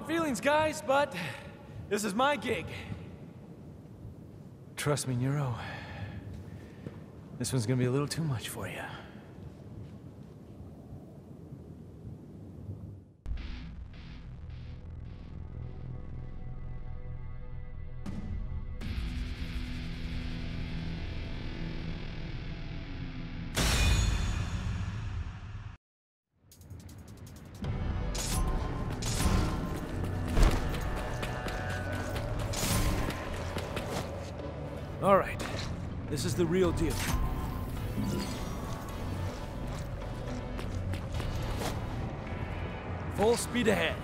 Hard feelings, guys, but this is my gig. Trust me, Nero. This one's gonna be a little too much for you. All right, this is the real deal. Full speed ahead.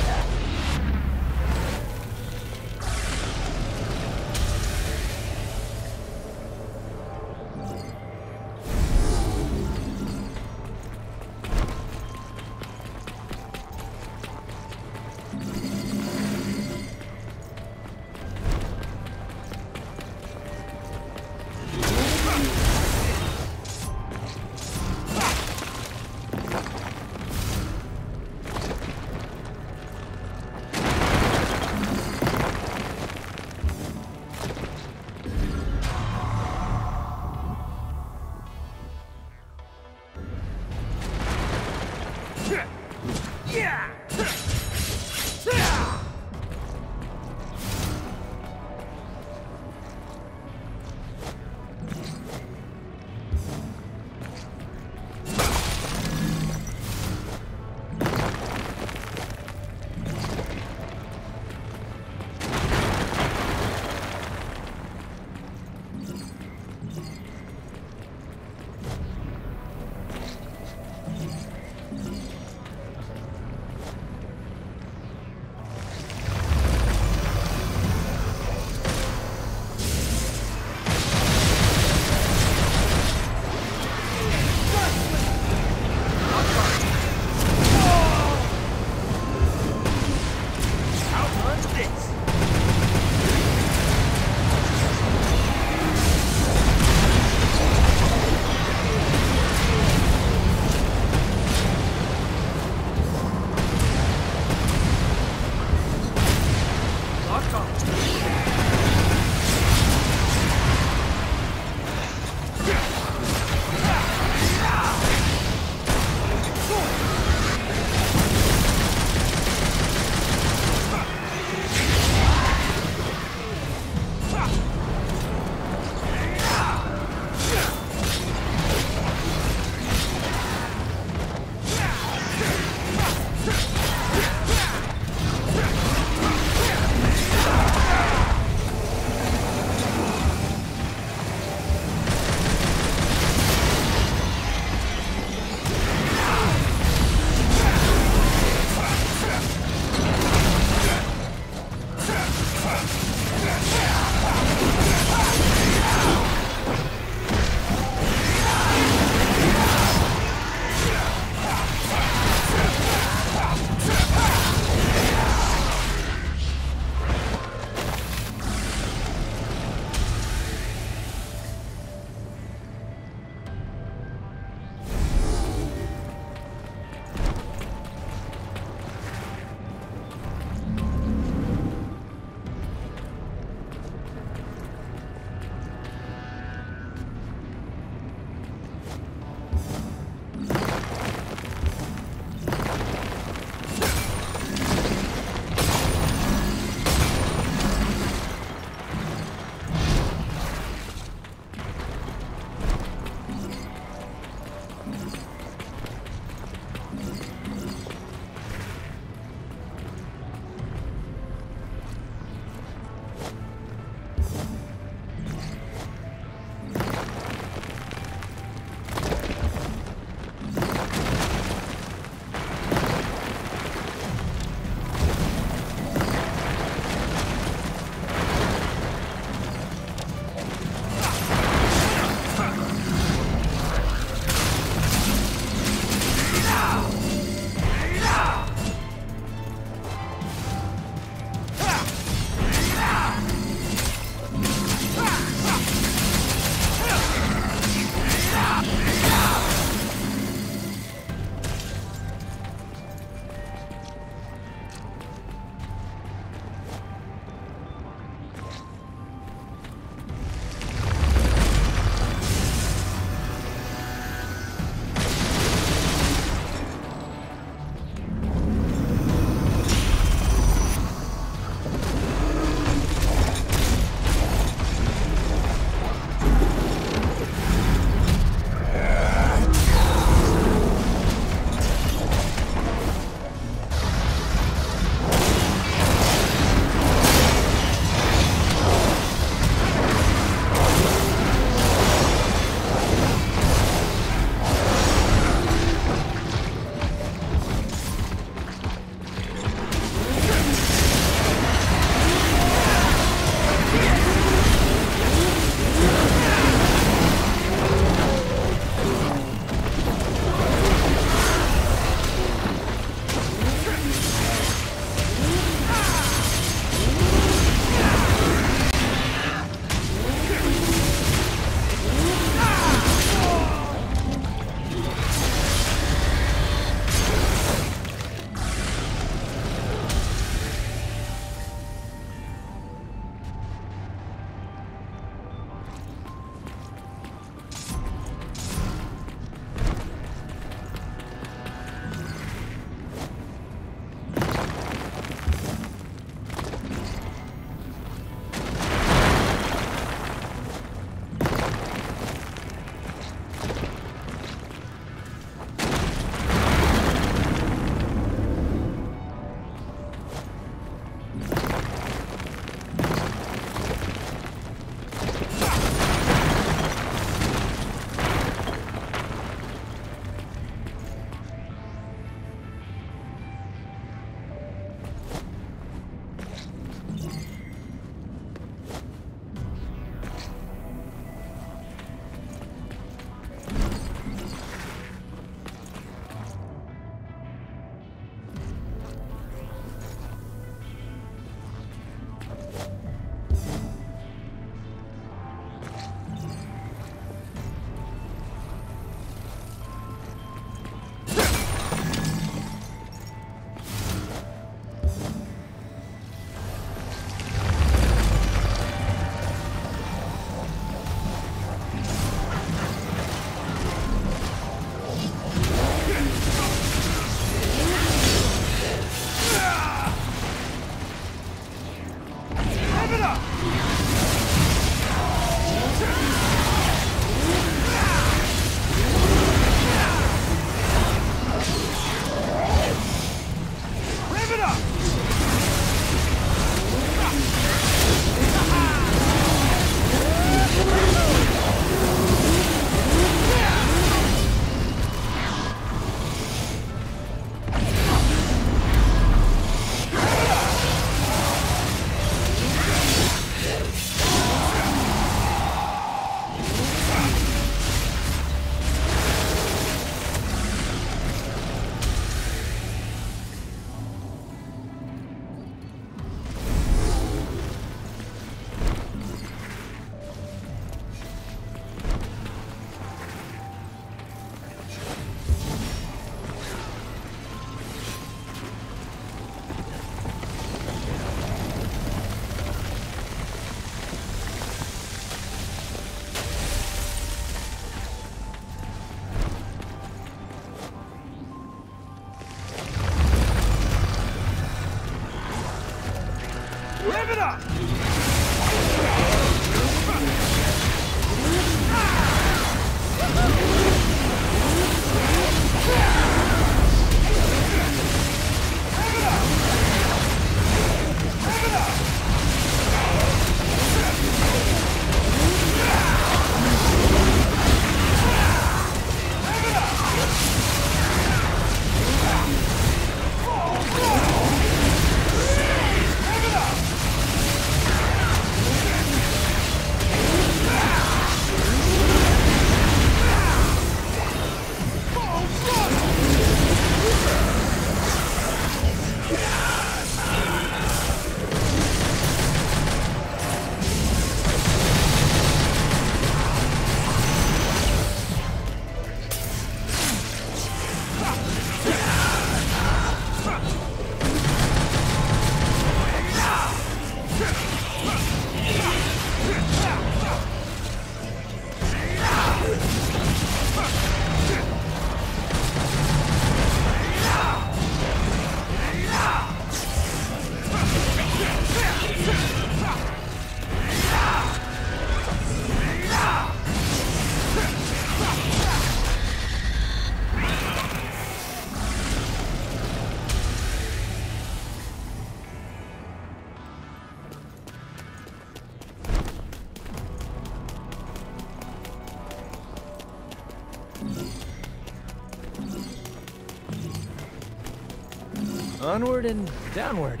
Onward and downward.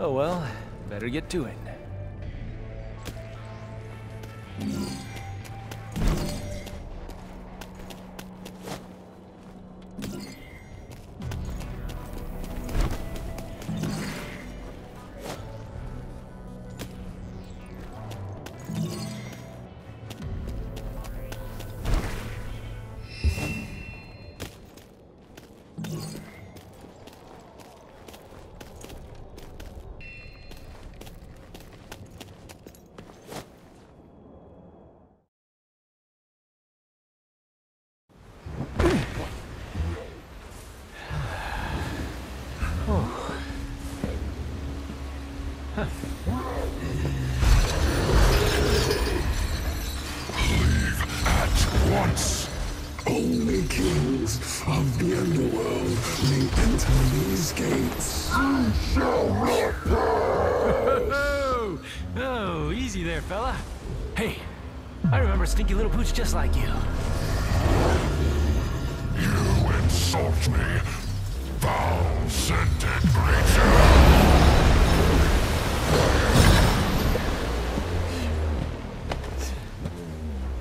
Oh well, better get to it.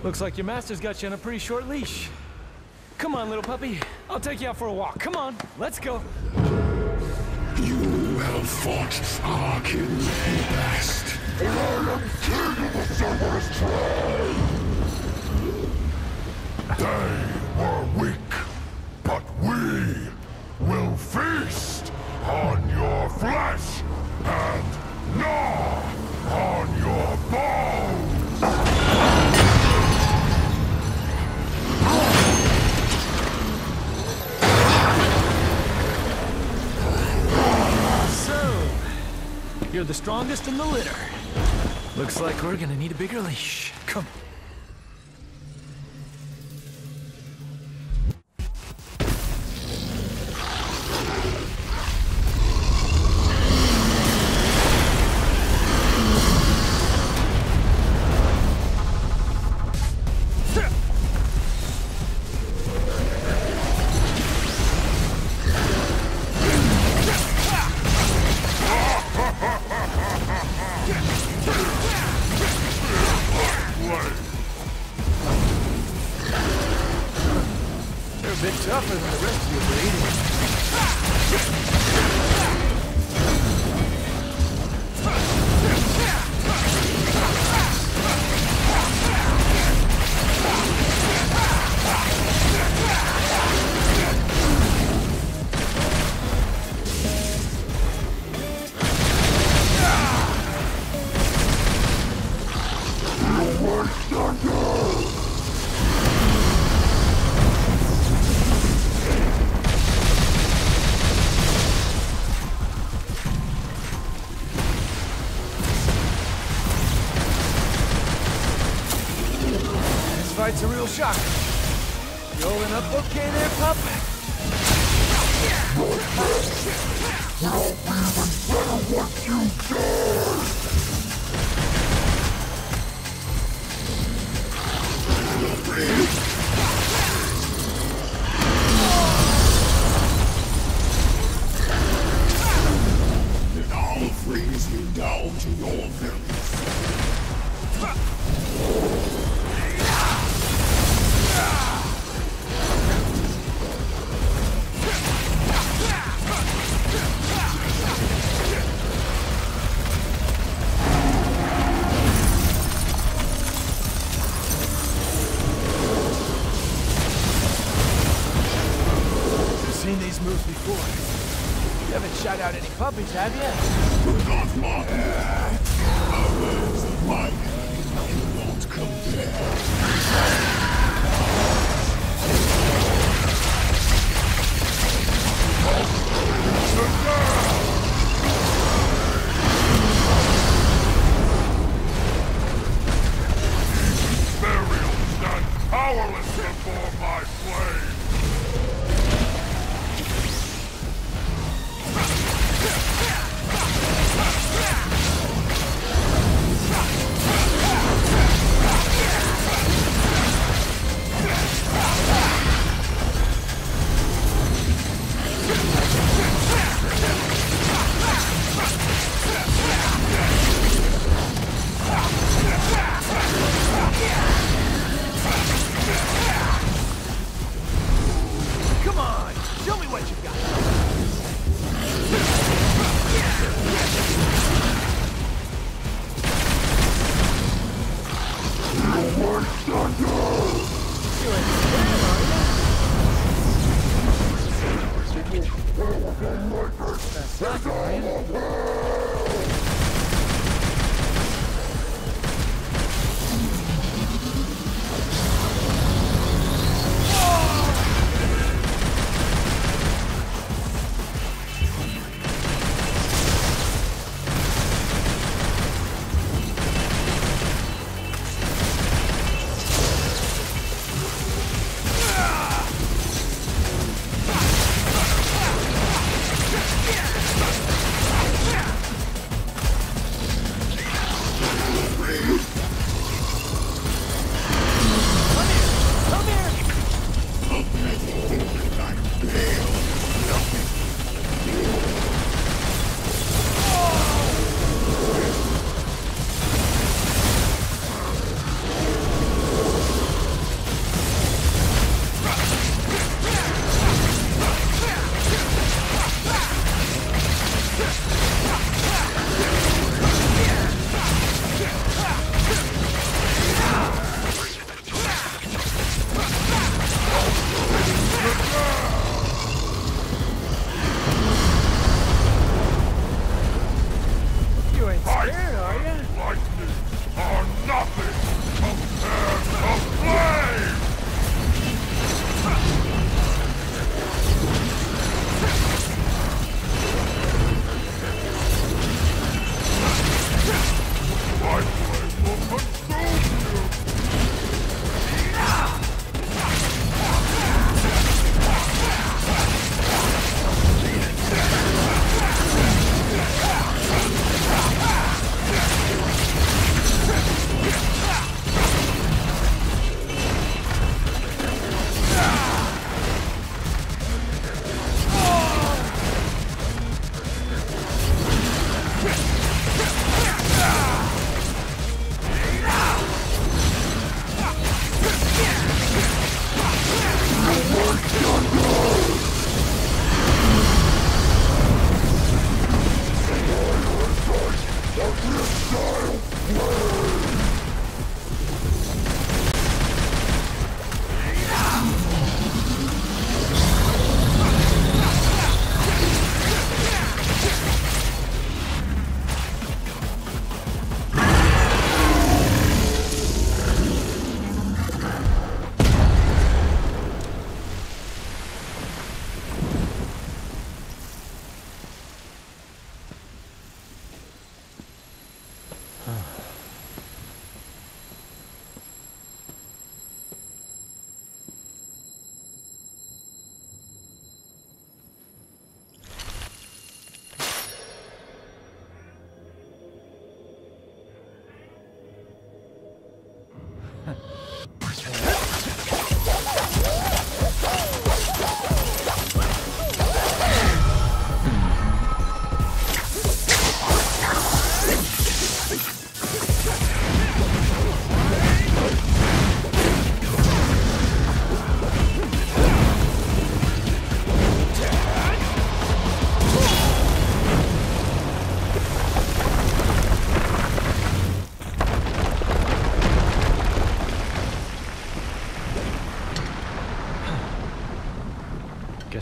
Looks like your master's got you on a pretty short leash. Come on, little puppy. I'll take you out for a walk. Come on, let's go. You have fought our kin in the past. And I am king of the Cerberus tribe! They the strongest in the litter. Looks like we're gonna need a bigger leash. Come. Bit tougher than the rest of your breed.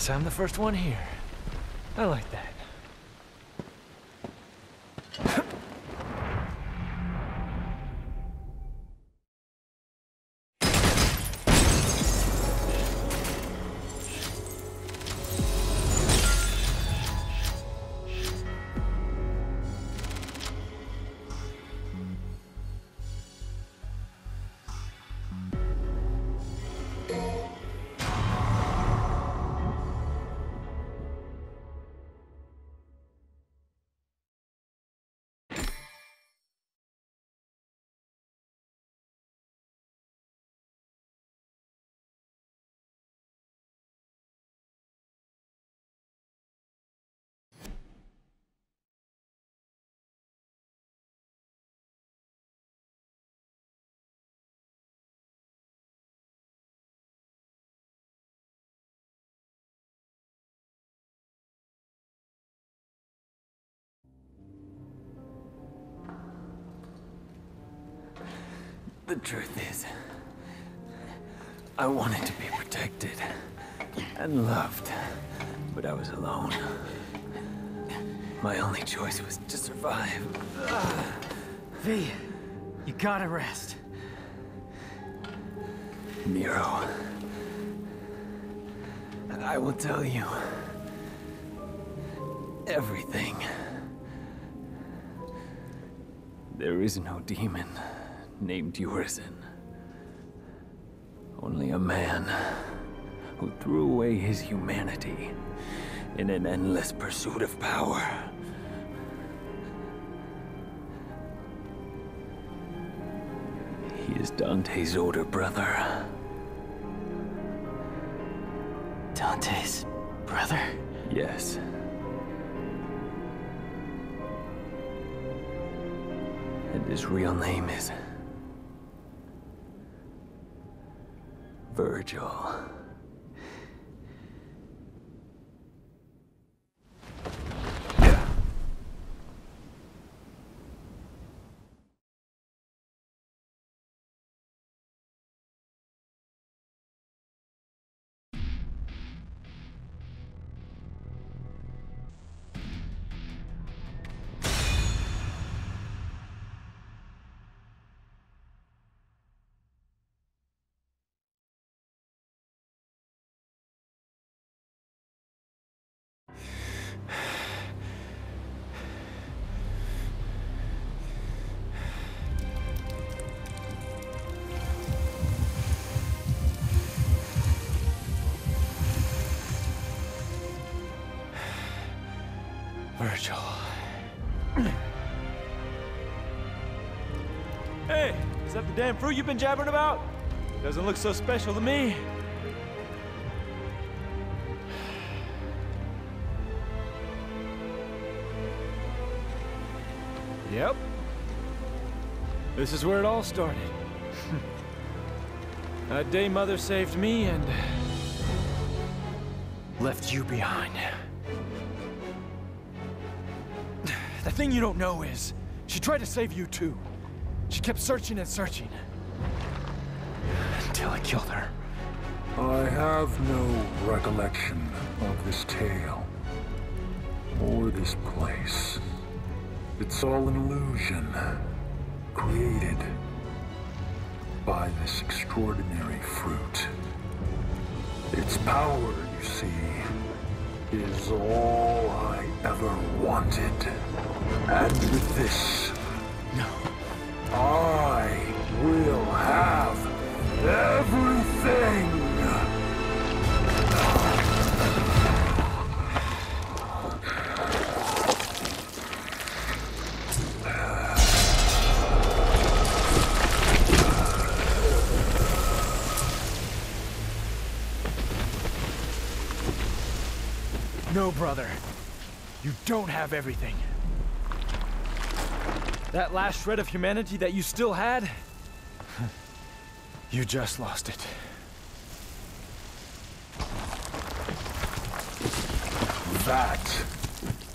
Guess I'm the first one here. I like that. The truth is, I wanted to be protected and loved, but I was alone. My only choice was to survive. V, you gotta rest. Nero, I will tell you everything. There is no demon named Urizen. Only a man who threw away his humanity in an endless pursuit of power. He is Dante's older brother. Dante's brother? Yes. And his real name is... Vergil. Damn fruit you've been jabbering about? Doesn't look so special to me. Yep. This is where it all started. that day Mother saved me and... left you behind. The thing you don't know is, she tried to save you too. She kept searching and searching. Until I killed her. I have no recollection of this tale. Or this place. It's all an illusion. Created by this extraordinary fruit. Its power, you see, is all I ever wanted. And with this, No. I will have everything! No, brother. You don't have everything. That last shred of humanity that you still had, you just lost it. That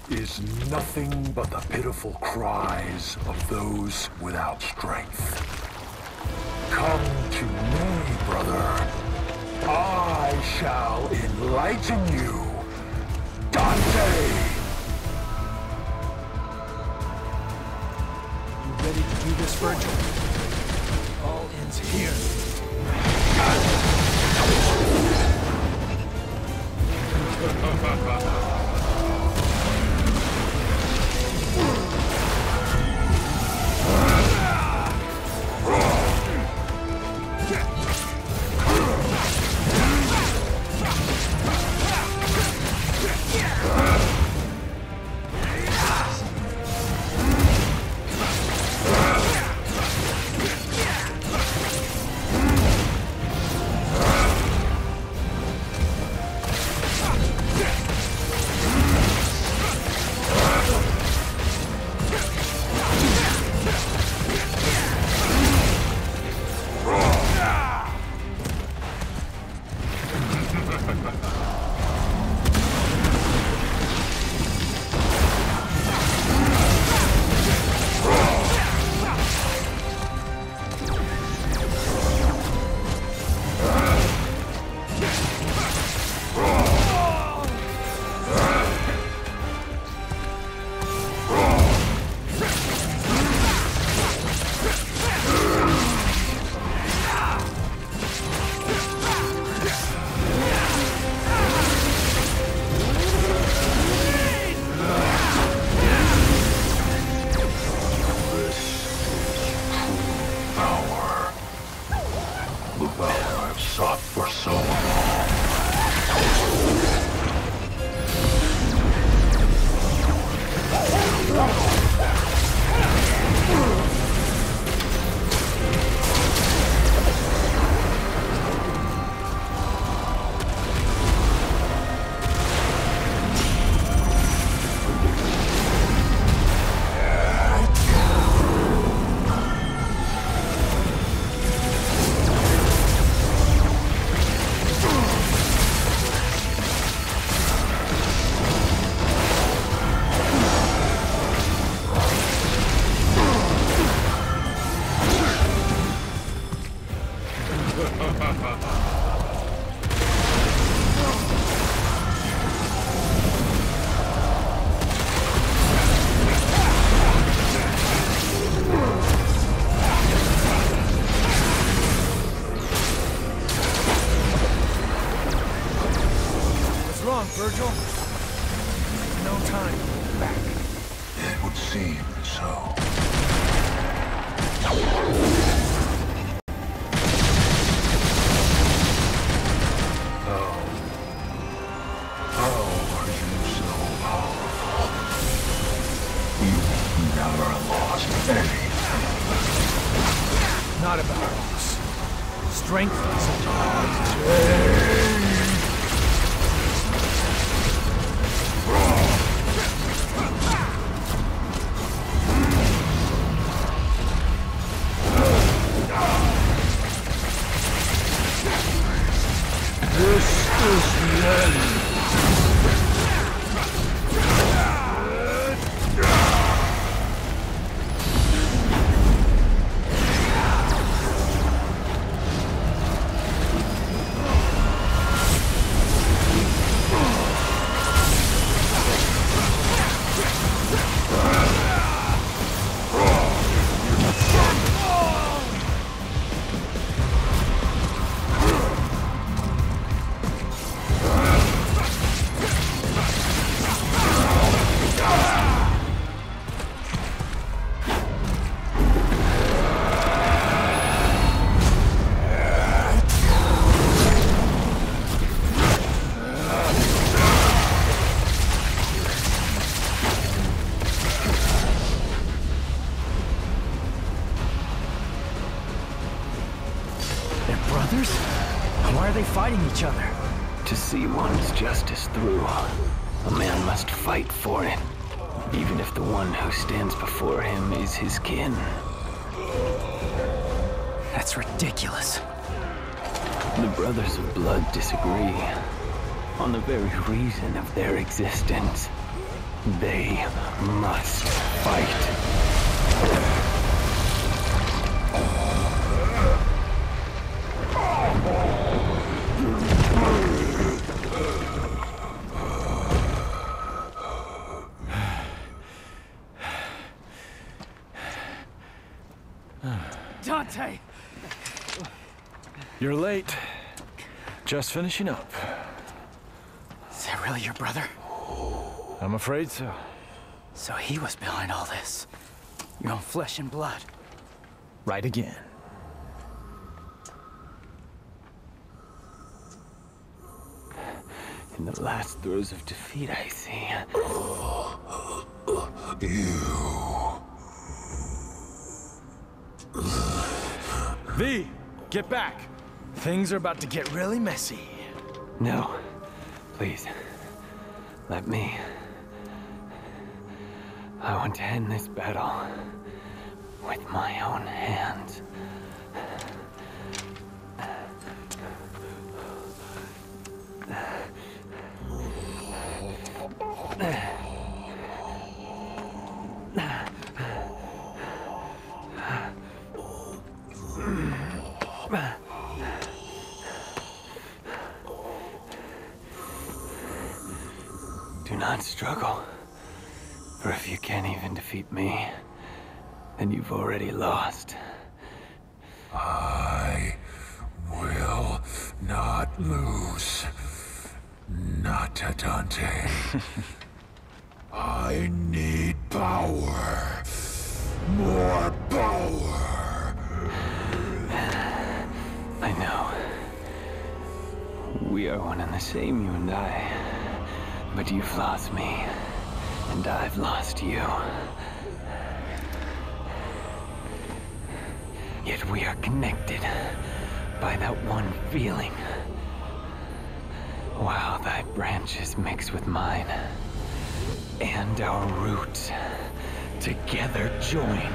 is nothing but the pitiful cries of those without strength. Come to me, brother. I shall enlighten you. Dante! do this virtual. All ends here. God. ridiculous. The Brothers of Blood disagree on the very reason of their existence. They must fight. Dante! You're late. Just finishing up. Is that really your brother? I'm afraid so. So he was behind all this. Your own flesh and blood. Right again. In the last throes of defeat, I see. You. V, get back. Things are about to get really messy. No. Please. Let me. I want to end this battle with my own hands. Not struggle. For if you can't even defeat me, then you've already lost. I will not lose. Not to Dante. I need power. More power. I know. We are one and the same, you and I. But you've lost me, and I've lost you. Yet we are connected by that one feeling. While thy branches mix with mine, and our roots together join.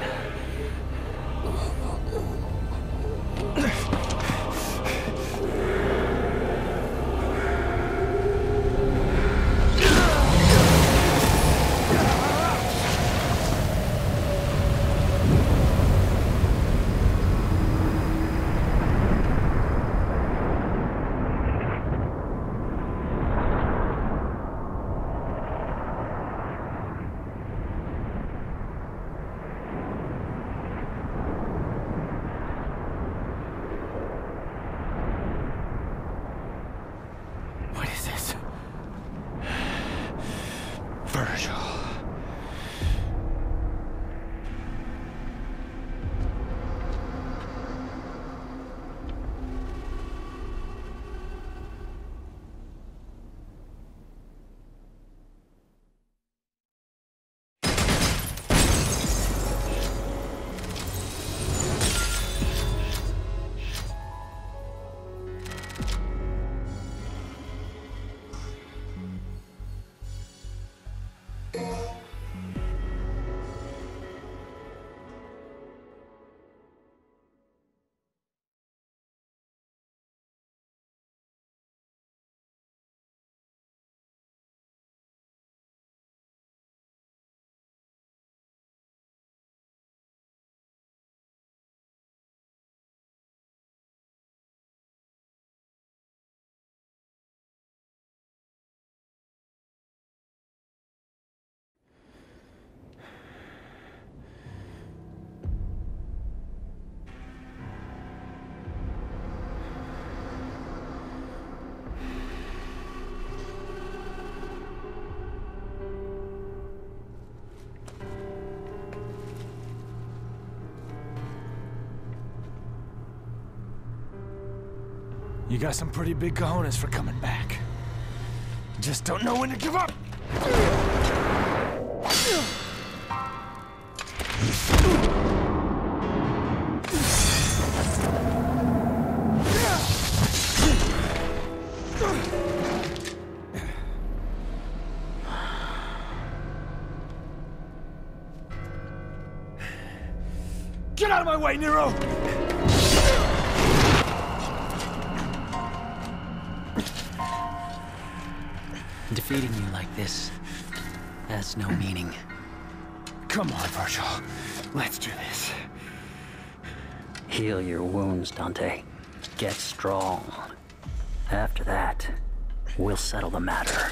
You got some pretty big cojones for coming back. Just don't know when to give up. Get out of my way, Nero! Defeating you like this has no meaning. Come on, Vergil. Let's do this. Heal your wounds, Dante. Get strong. After that, we'll settle the matter.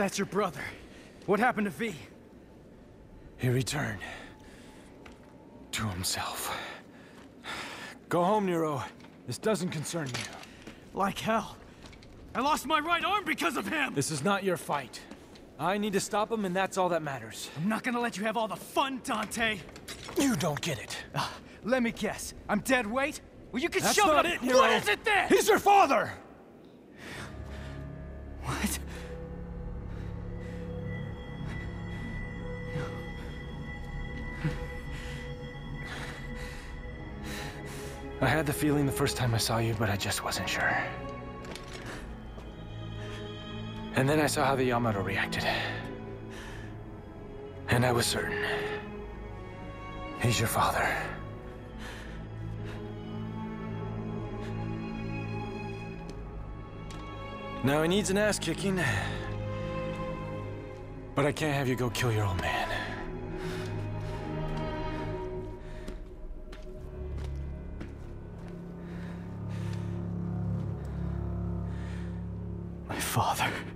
That's your brother, what happened to V? He returned. To himself. Go home, Nero. This doesn't concern you. Like hell. I lost my right arm because of him! This is not your fight. I need to stop him, and that's all that matters. I'm not gonna let you have all the fun, Dante! You don't get it. Ah, let me guess. I'm dead weight? Well, you can That's shove not it it. Nero. What is it then? He's your father! What? I had the feeling the first time I saw you, but I just wasn't sure. And then I saw how the Yamato reacted. And I was certain. He's your father. Now he needs an ass kicking. But I can't have you go kill your old man. Father.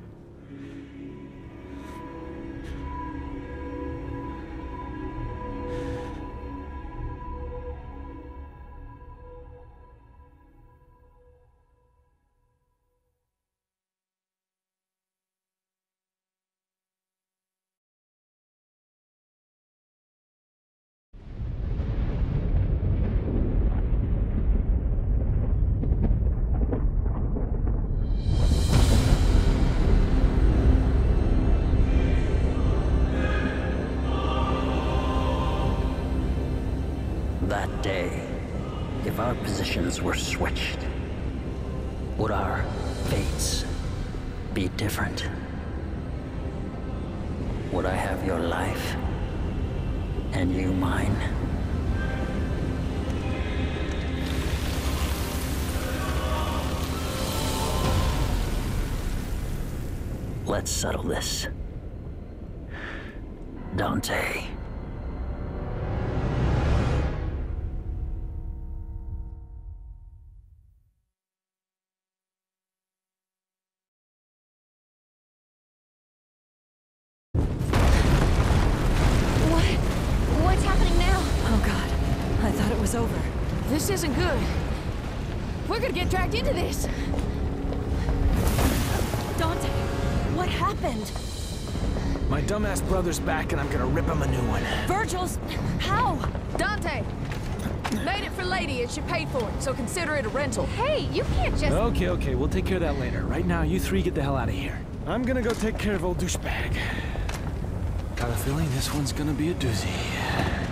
Were switched, would our fates be different? Would I have your life and you mine? Let's settle this. Dante. We're gonna get dragged into this. Dante, what happened? My dumbass brother's back and I'm gonna rip him a new one. Vergil's... How? Dante! Made it for Lady and she paid for it, so consider it a rental. Hey, you can't just... Okay, okay, we'll take care of that later. Right now, you three get the hell out of here. I'm gonna go take care of old douchebag. Got a feeling this one's gonna be a doozy.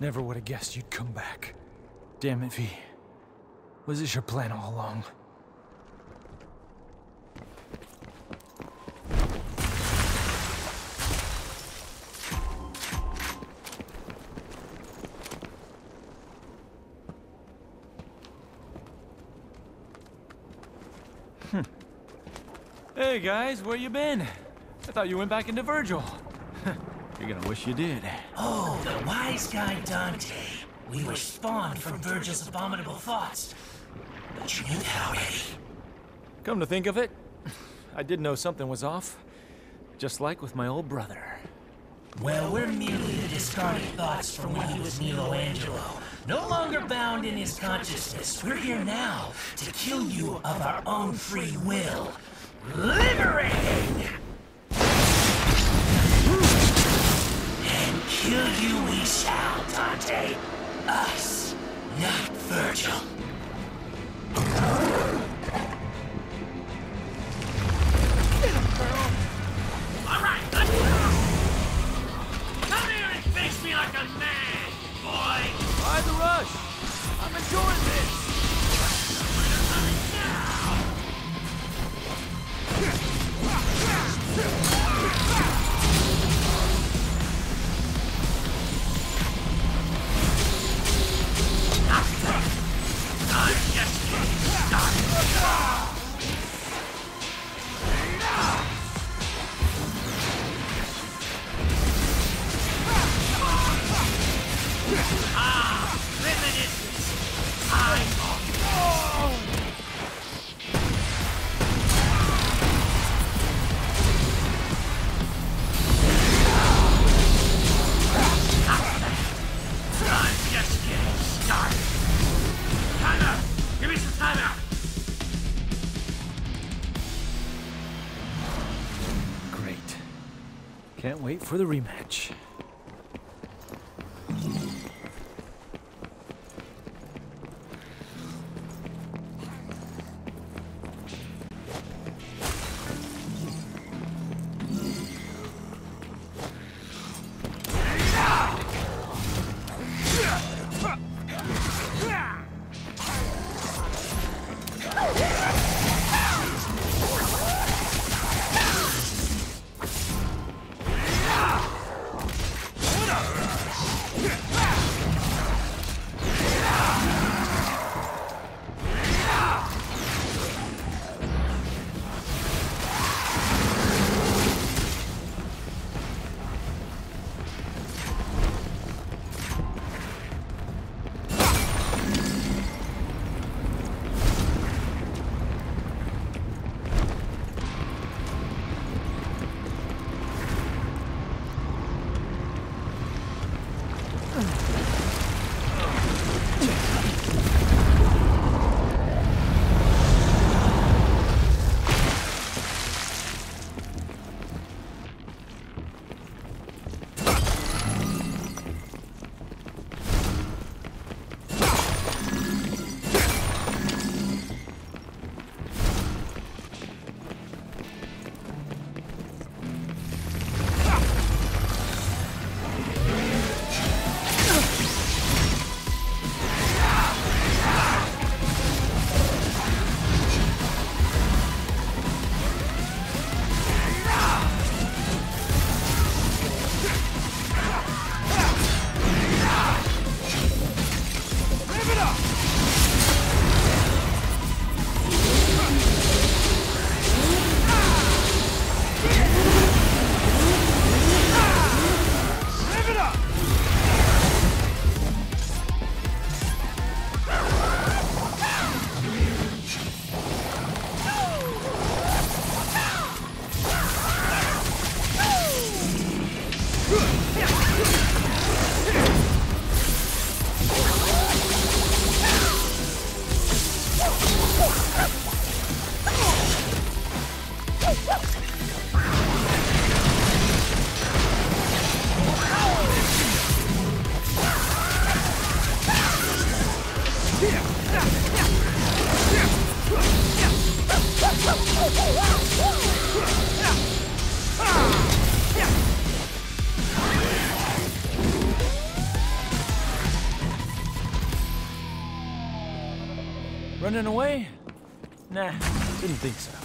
Never would have guessed you'd come back. Damn it, V. Was this your plan all along? Hmm. Hey guys, where you been? I thought you went back into Vergil. You're gonna wish you did. Oh, the wise guy Dante. We were spawned from Vergil's abominable thoughts. But you knew that already. Come to think of it, I did know something was off. Just like with my old brother. Well, we're merely the discarded thoughts from when he was Nelo Angelo. No longer bound in his consciousness. We're here now to kill you of our own free will. Liberating! Kill you we shall, Dante. Us, not Vergil. Wait for the rematch. Think so.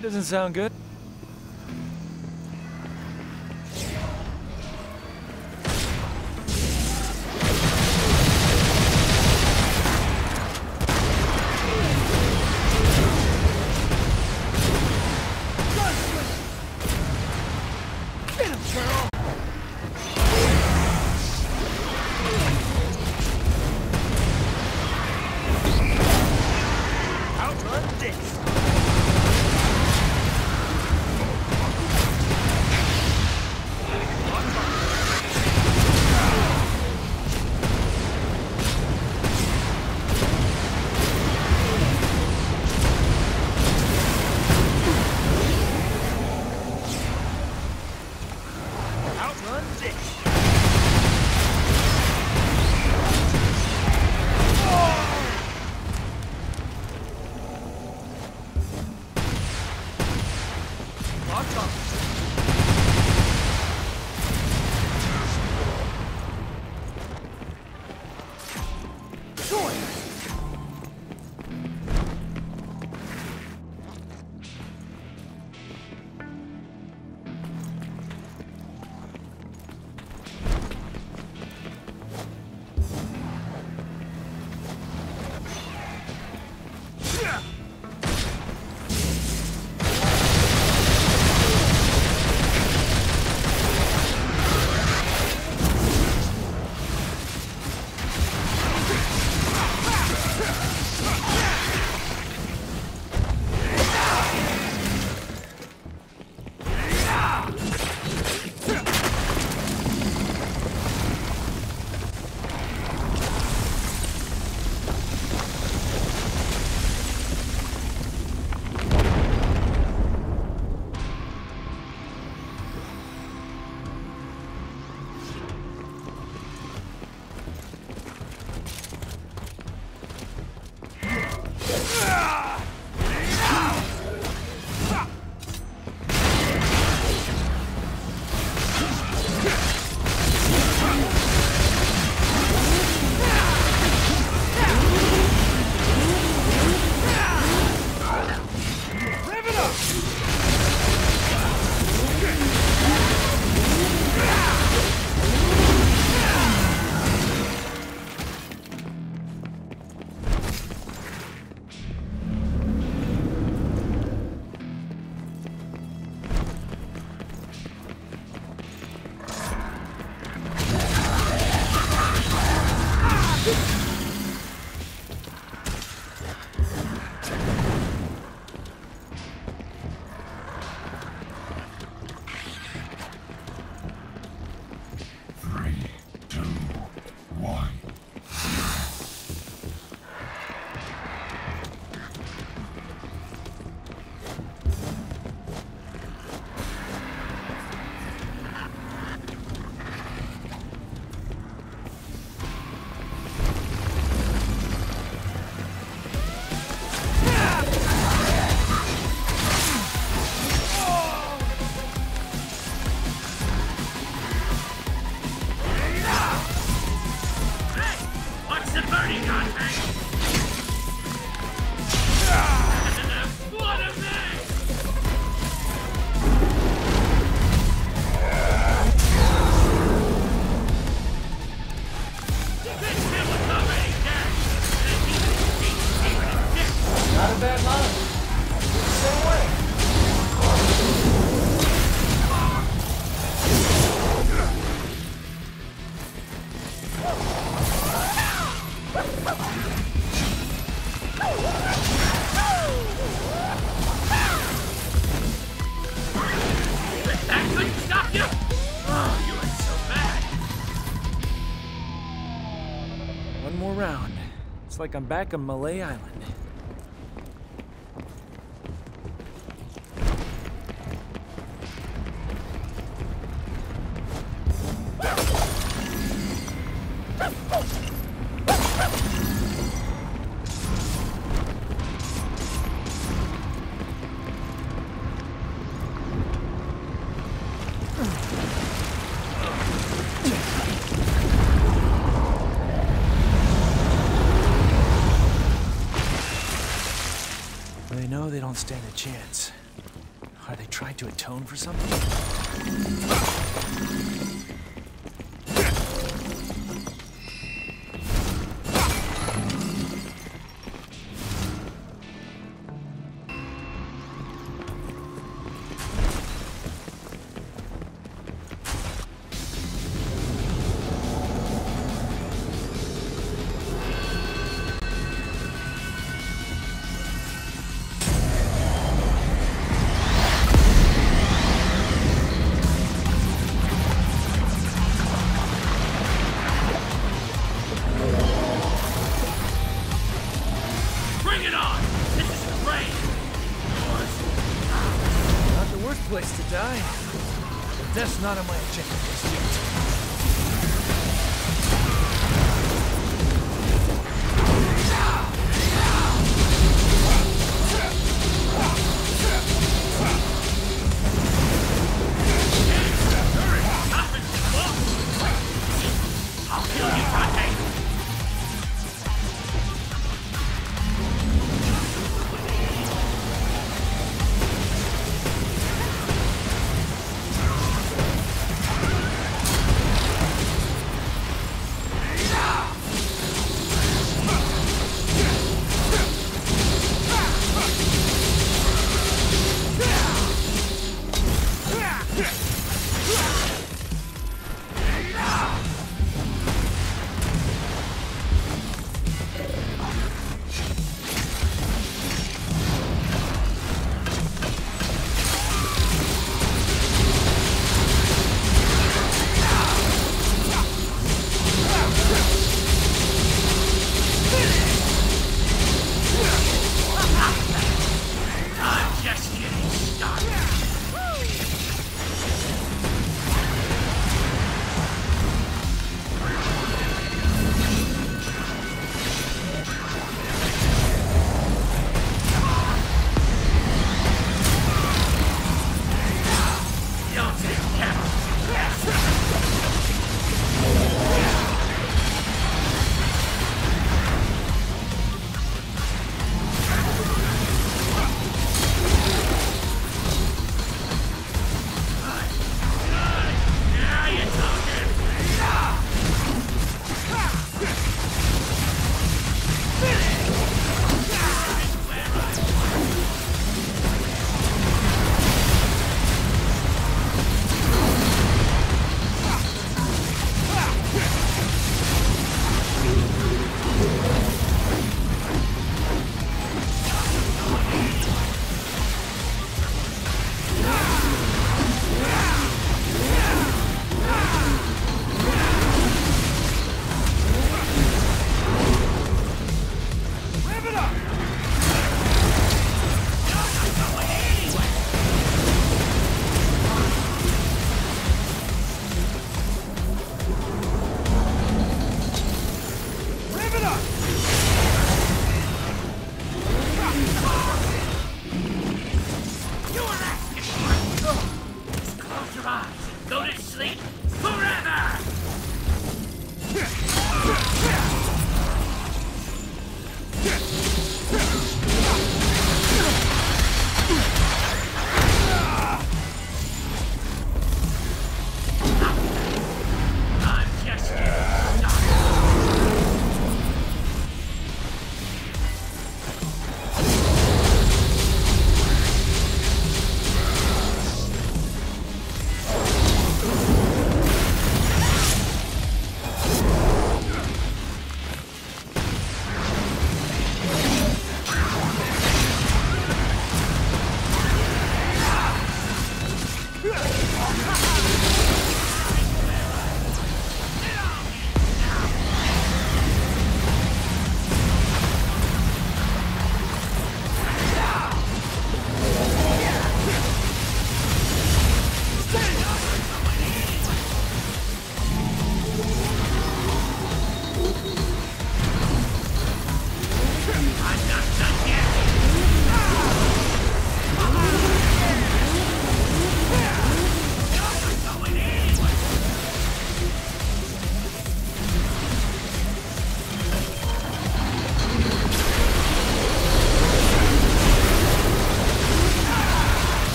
Doesn't sound good. Like I'm back on Mallet Island. Stand a chance. Are they trying to atone for something? Place to die. But that's not on my agenda just yet.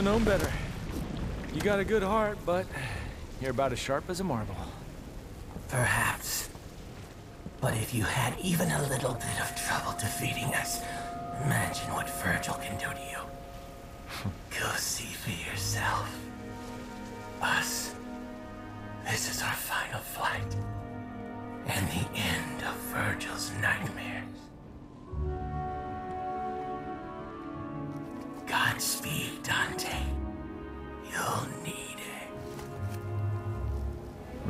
Have known better. You got a good heart, but you're about as sharp as a marble. Perhaps. But if you had even a little bit of trouble defeating us, imagine what Vergil can do to you.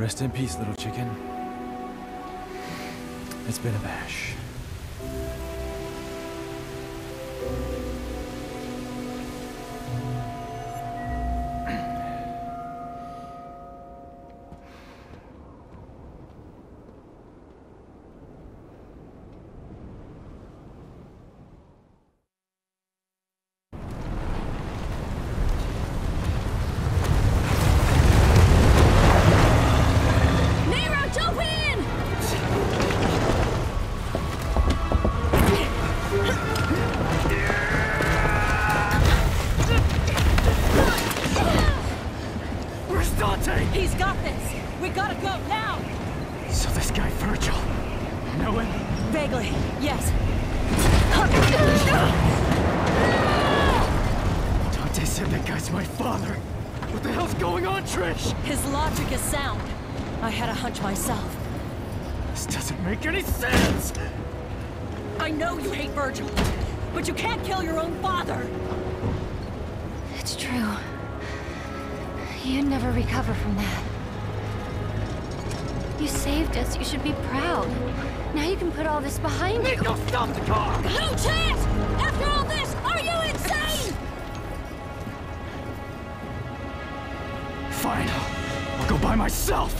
Rest in peace, little chicken. It's been a bash. Kill your own father. It's true. You'd never recover from that. You saved us. You should be proud. Now you can put all this behind you. Nico, stop the car! No chance! After all this, are you insane? Fine. I'll go by myself.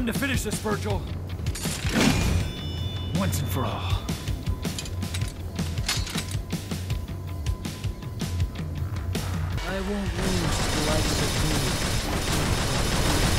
Time to finish this, Vergil. Once and for all. I won't lose the likes of you.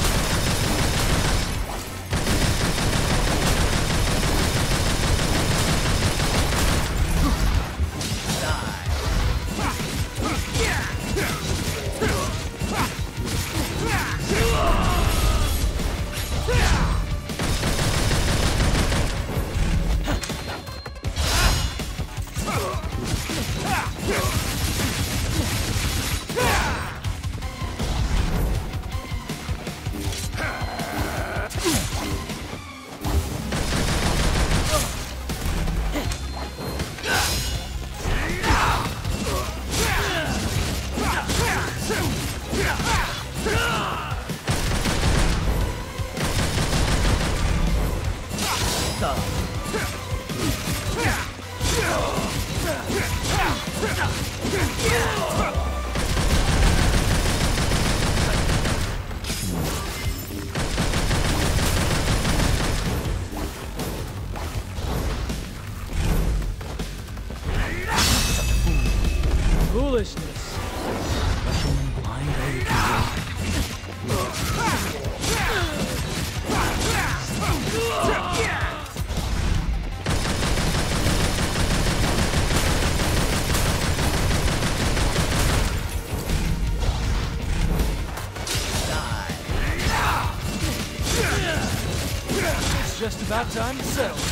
about time to settle.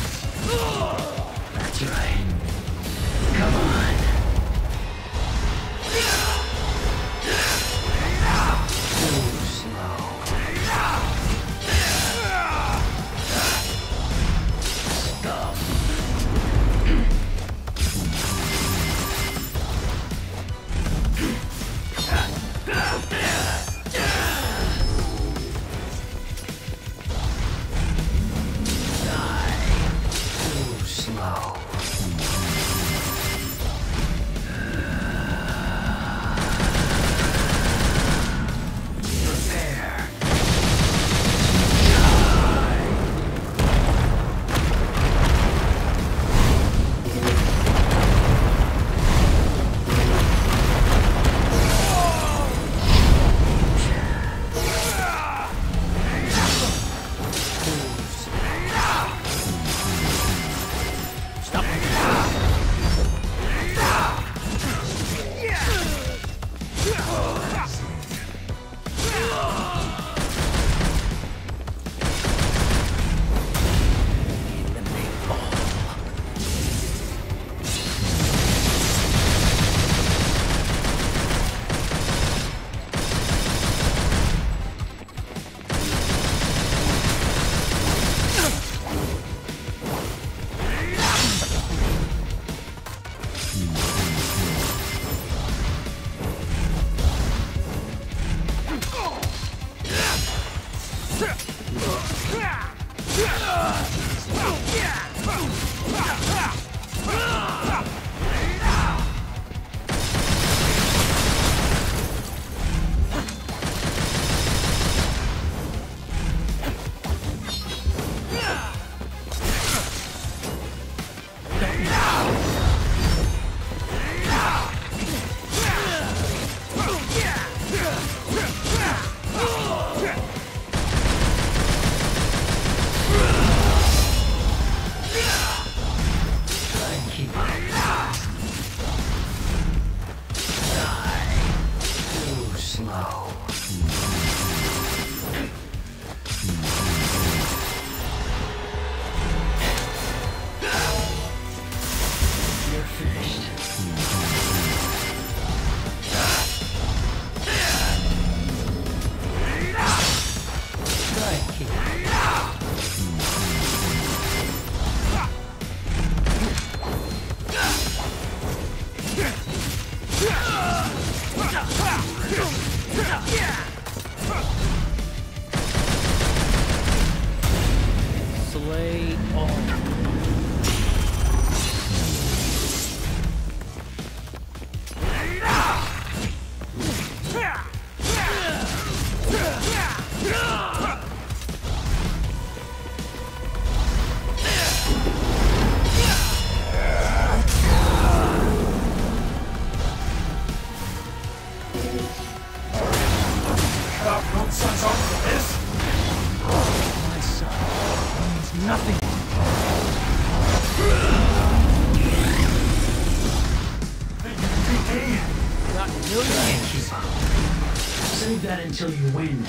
until you win.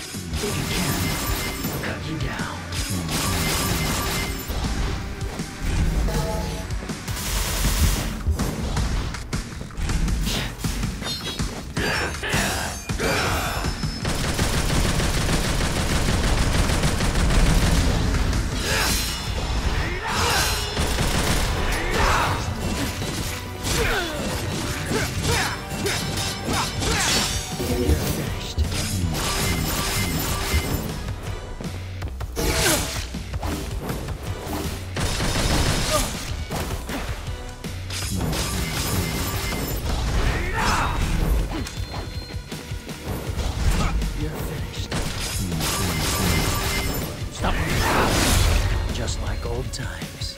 just like old times.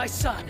my son.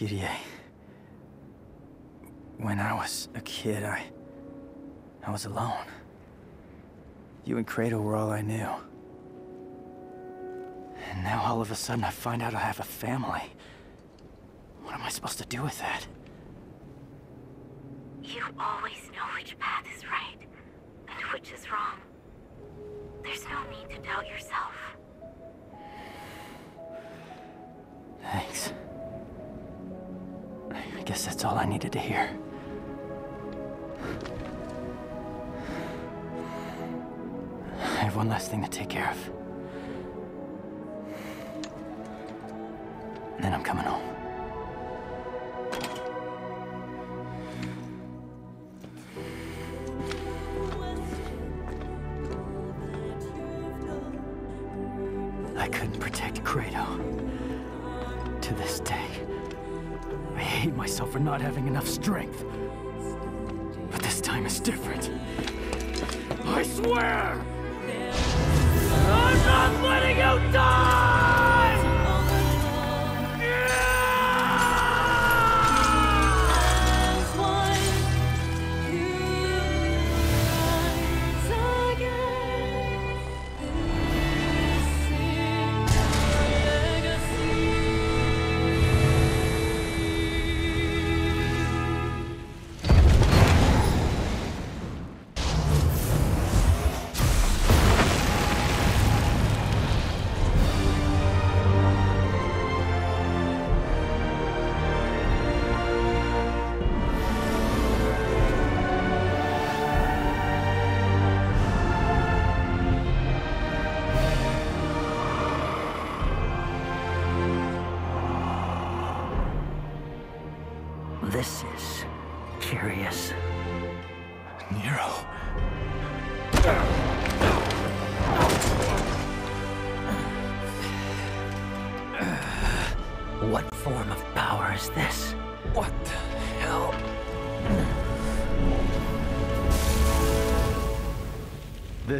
Kyrie. When I was a kid, I... I was alone. You and Credo were all I knew. And now all of a sudden I find out I have a family. What am I supposed to do with that? You always know which path is right and which is wrong. There's no need to doubt yourself. Thanks. Guess that's all I needed to hear. I have one last thing to take care of. Then I'm coming home. Enough strength.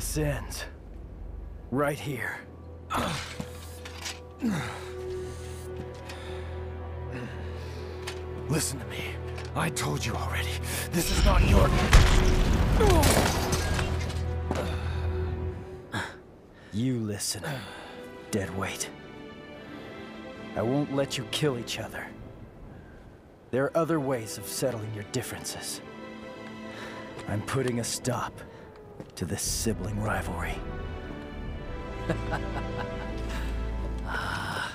This ends. Right here. Listen to me. I told you already. This is not your... You listen. Dead weight. I won't let you kill each other. There are other ways of settling your differences. I'm putting a stop to this sibling rivalry. ah,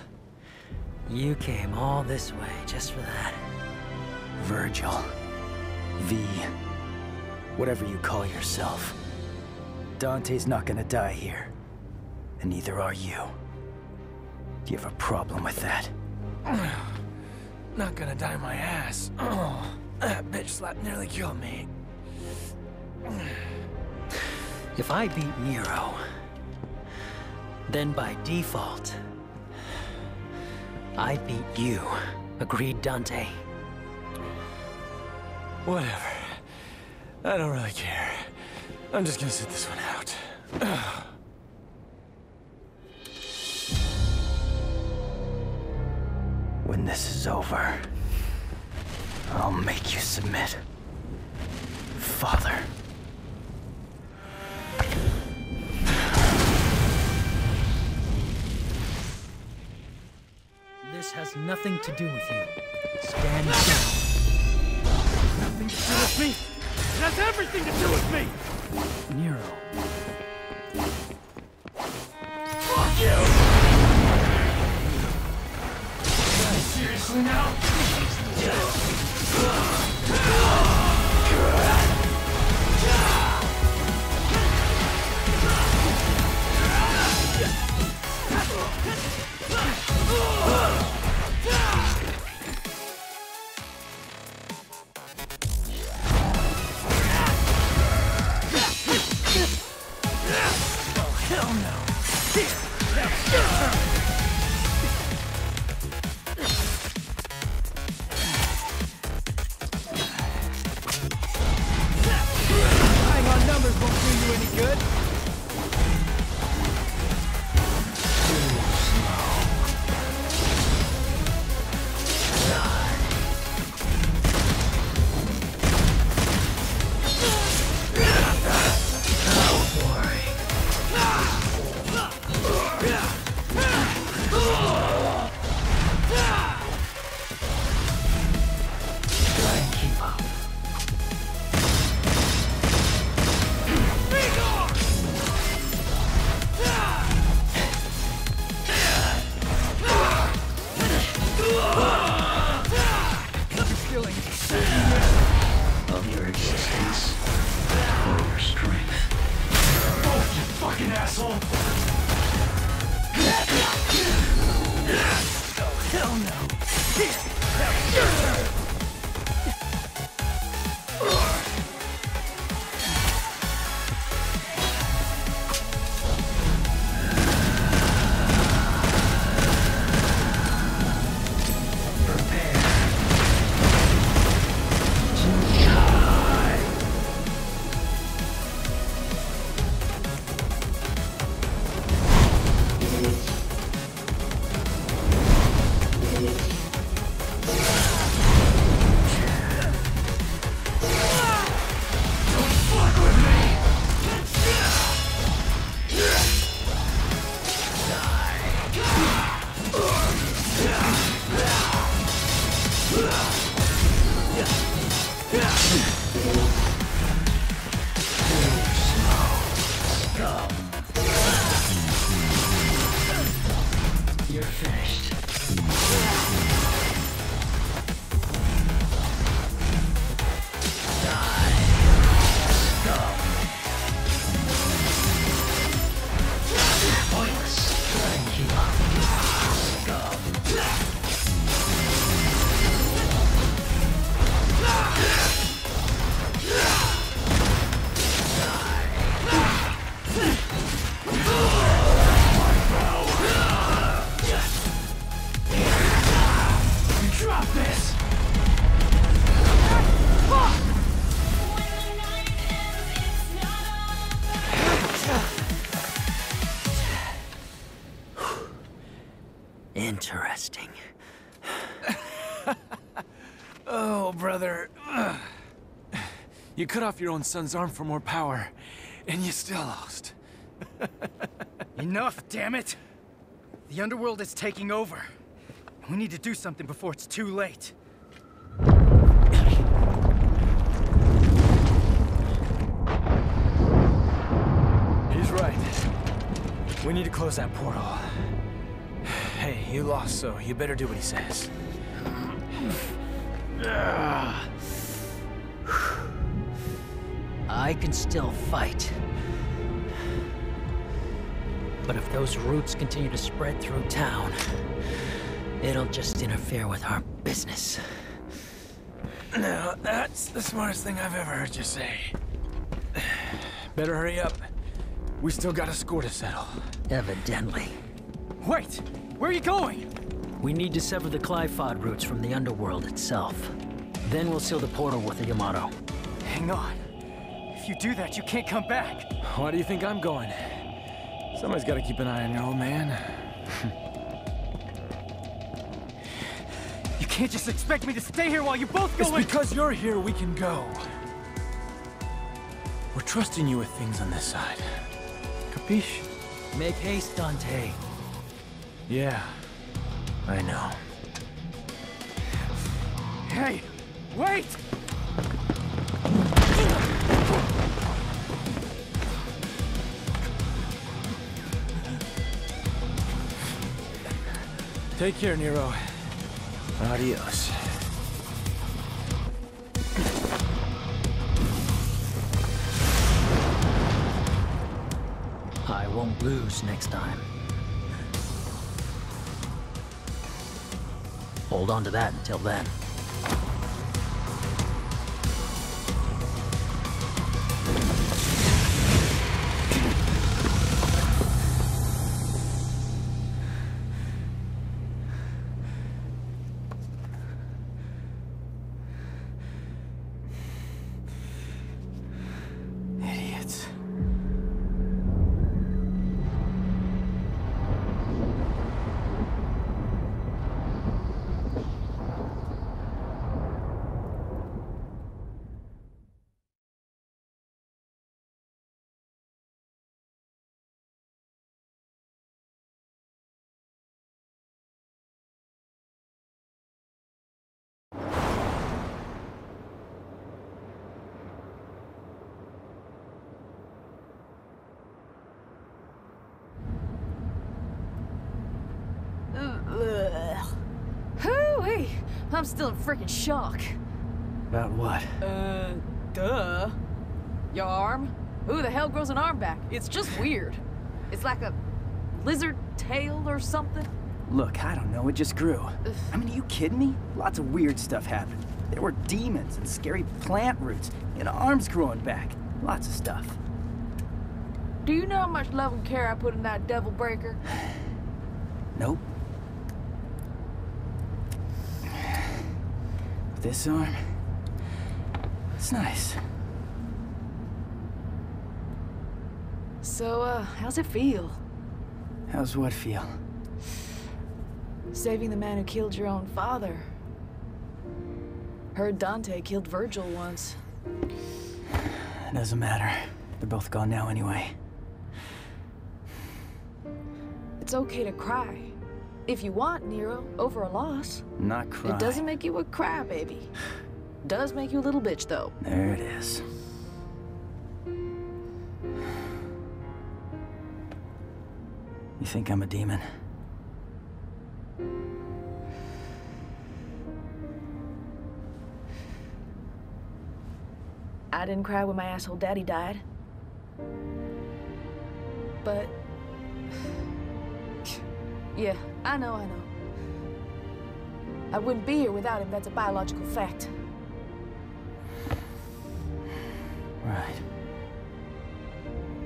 you came all this way just for that. Vergil. V. Whatever you call yourself. Dante's not gonna die here. And neither are you. Do you have a problem with that? Not gonna die my ass. Oh, that bitch slap nearly killed me. If I beat Nero, then by default, I beat you. Agreed, Dante? Whatever. I don't really care. I'm just gonna sit this one out. When this is over, I'll make you submit. Father. Has nothing to do with you. Stand down. Nothing to do with me! It has everything to do with me! Nero. Fuck you! Seriously now? Cut off your own son's arm for more power, and you still lost. Enough, damn it! The underworld is taking over. We need to do something before it's too late. He's right. We need to close that portal. Hey, you lost, so you better do what he says. I can still fight. But if those roots continue to spread through town, it'll just interfere with our business. Now, that's the smartest thing I've ever heard you say. Better hurry up. We still got a score to settle. Evidently. Wait! Where are you going? We need to sever the Qliphoth roots from the underworld itself. Then we'll seal the portal with the Yamato. Hang on. If you do that, you can't come back. Why do you think I'm going? Somebody's got to keep an eye on your old man. You can't just expect me to stay here while you both go It's in- because you're here we can go. We're trusting you with things on this side. Capiche? Make haste, Dante. Yeah, I know. Hey! Wait! Take care, Nero. Adios. I won't lose next time. Hold on to that until then. I'm still in freaking shock. About what? Uh, duh. Your arm? Who the hell grows an arm back? It's just weird. It's like a lizard tail or something. Look, I don't know, it just grew. I mean, are you kidding me? Lots of weird stuff happened. There were demons and scary plant roots, and arms growing back. Lots of stuff. Do you know how much love and care I put in that devil breaker? Nope. This arm, it's nice. So, uh, how's it feel? How's what feel? Saving the man who killed your own father. Heard Dante killed Vergil once. It doesn't matter. They're both gone now anyway. It's okay to cry. If you want, Nero, over a loss. Not cry. It doesn't make you a crybaby. Does make you a little bitch, though. There it is. You think I'm a demon? I didn't cry when my asshole daddy died. But... Yeah, I know, I know. I wouldn't be here without him, that's a biological fact. Right.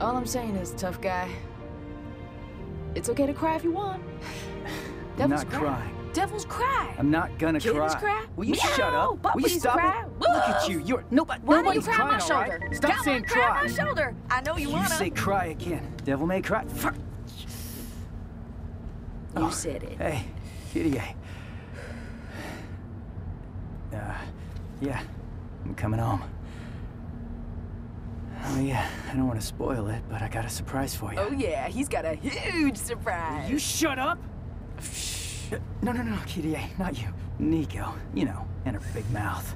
All I'm saying is, tough guy, it's okay to cry if you want. I'm Devils not cry. crying. Devils cry. I'm not gonna Kittens cry. cry. Will you Meow. shut up? Will you stop cry. it? Look at you. You're nobody. Why don't you nobody's cry my crying, all shoulder? right? Stop saying cry on cry. my shoulder. I know you, You wanna. You say cry again. Devil may cry. Fuck. You said it. Hey, kitty. Uh, yeah, I'm coming home. Oh yeah, I don't want to spoil it, but I got a surprise for you. Oh yeah, he's got a huge surprise. You shut up! Shh. No, no, no, Kyrie, not you. Nico, you know, and her big mouth.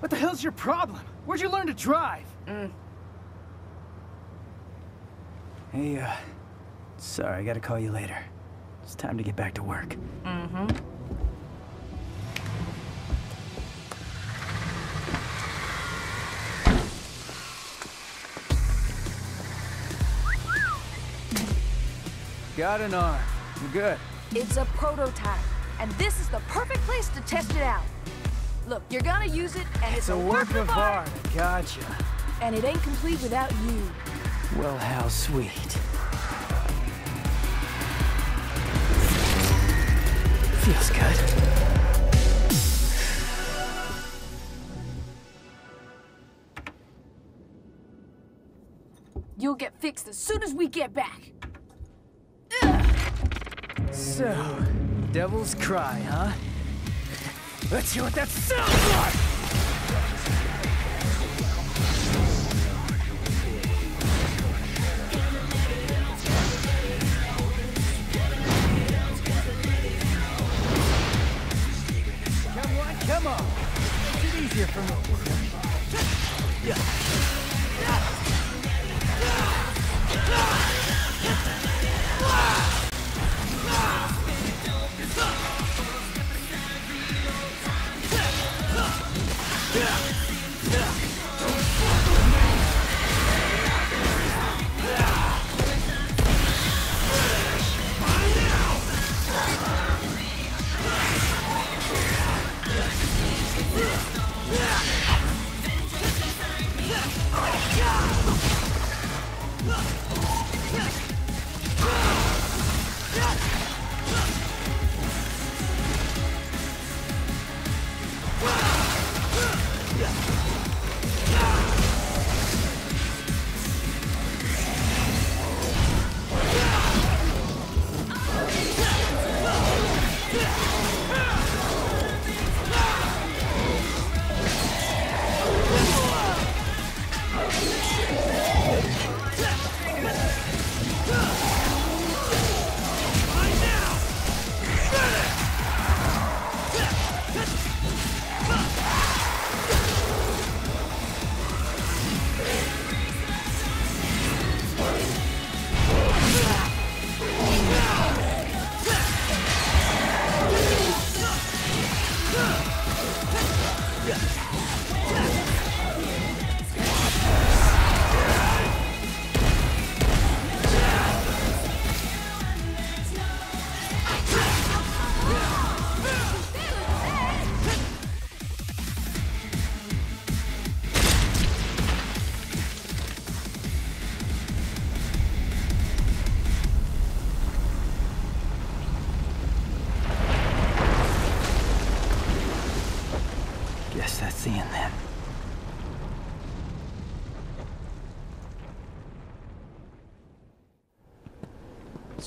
What the hell's your problem? Where'd you learn to drive? Hey, uh, sorry, I gotta call you later. It's time to get back to work. Mm-hmm. Got an arm. You're good. It's a prototype, and this is the perfect place to test it out. Look, you're gonna use it, and it's, It's a work of art. Gotcha. and it ain't complete without you. Well, how sweet. Feels good. You'll get fixed as soon as we get back. So, Devil's Cry, huh? Let's hear what that sounds like! Come come it easier for me. Yeah. Guess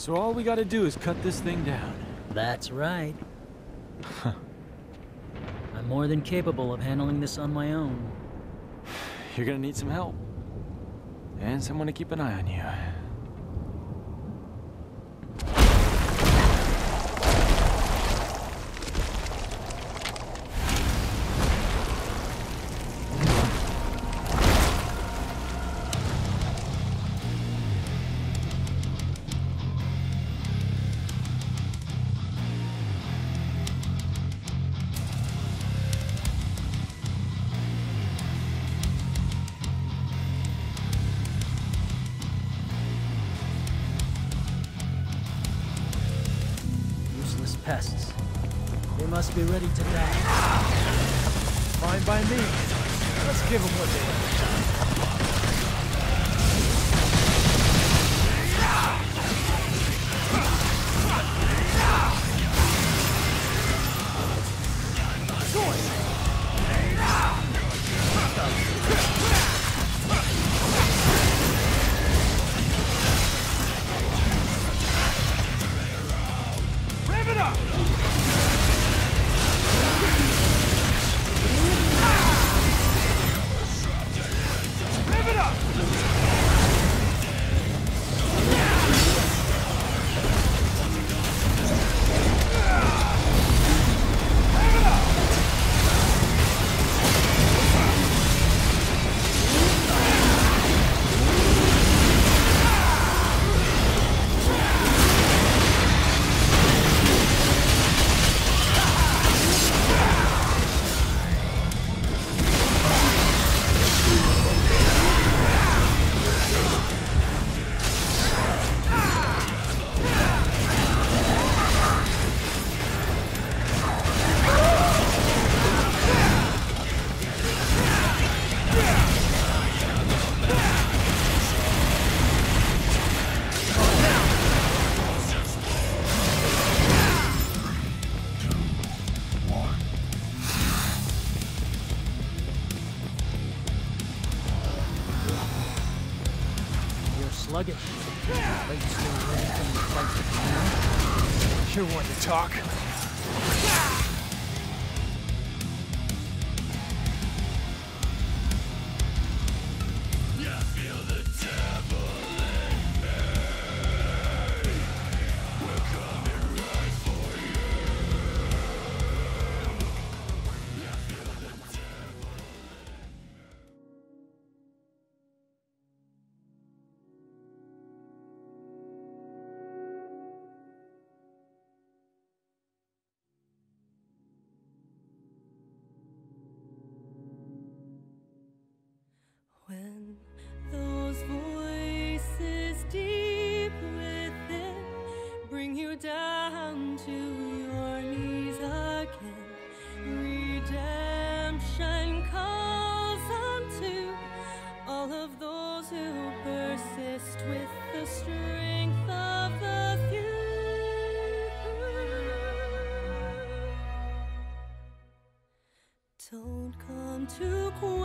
So all we gotta do is cut this thing down. That's right. I'm more than capable of handling this on my own. You're gonna need some help. And someone to keep an eye on you.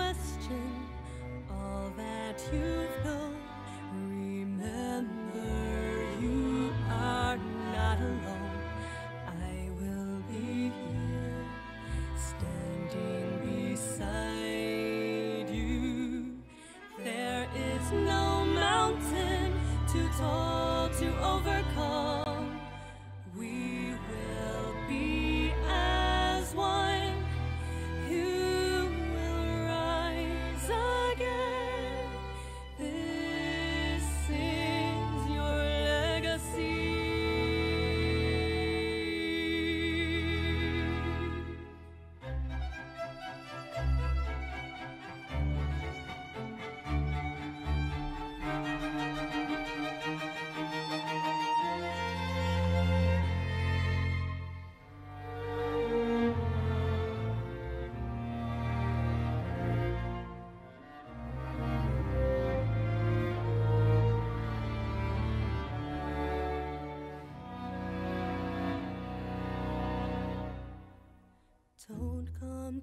Question all that you've known.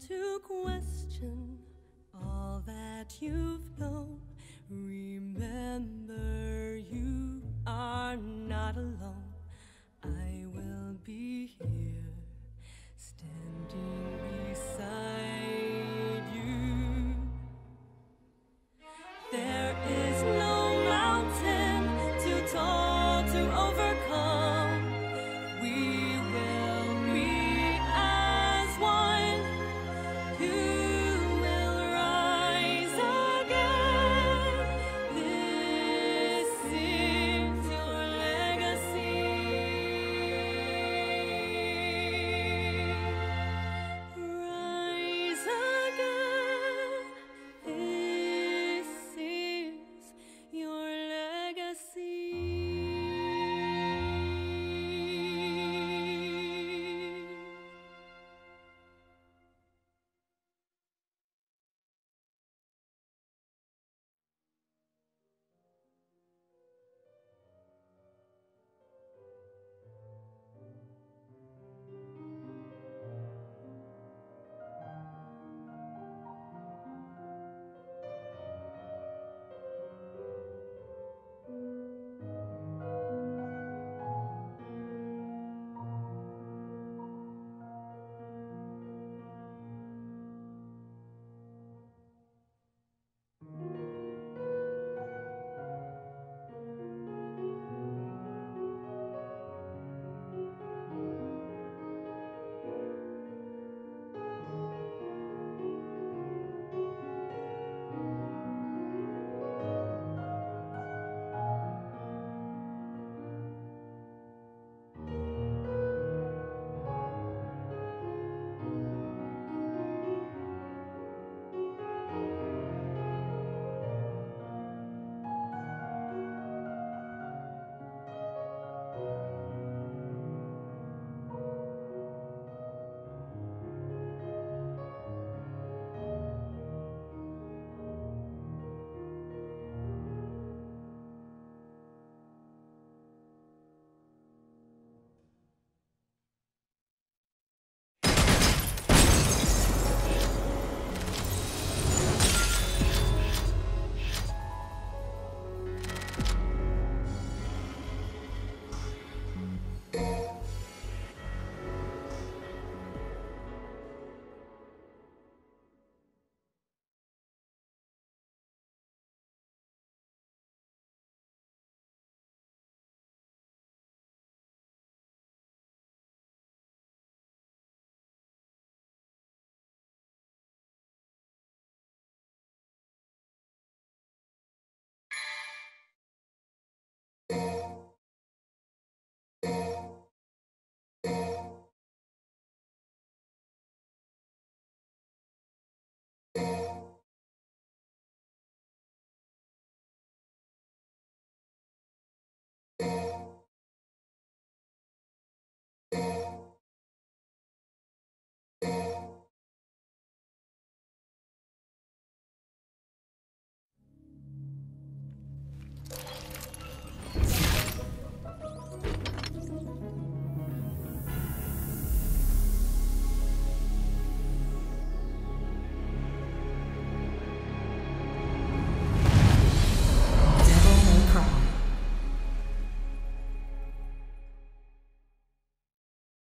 To question